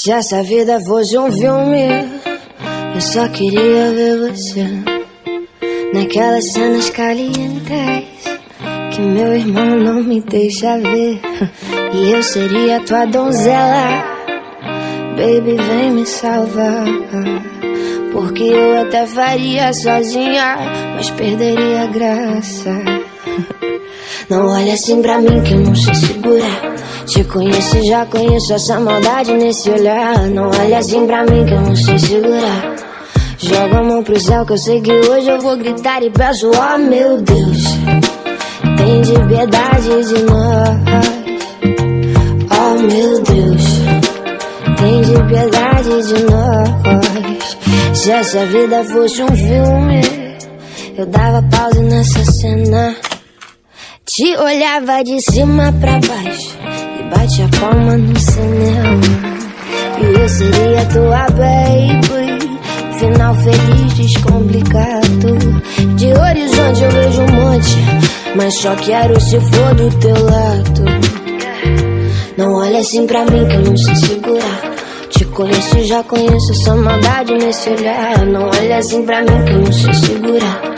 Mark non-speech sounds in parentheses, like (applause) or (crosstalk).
Se essa vida fosse um filme, eu só queria ver você naquelas cenas calientes que meu irmão não me deixa ver. (laughs) E eu seria tua donzela, baby, vem me salvar. Porque eu até faria sozinha, mas perderia a graça. (laughs) Não olha assim pra mim que eu não sei segurar. Te conheço, já conheço essa maldade nesse olhar. Não olha assim pra mim que eu não sei segurar. Joga a mão pro céu que eu sei que hoje eu vou gritar e peço, oh meu Deus. Tem de piedade de nós. Oh meu Deus. Tem de piedade de nós. Se essa vida fosse um filme, eu dava pausa nessa cena. Te olhava de cima pra baixo bate a palma no cinema. E eu seria tua baby. Final feliz, descomplicado. De horizonte eu vejo um monte, mas só quero se for do teu lado. Não olha assim pra mim que eu não sei segurar. Te conheço, já conheço essa maldade nesse olhar. Não olha assim pra mim que eu não sei segurar.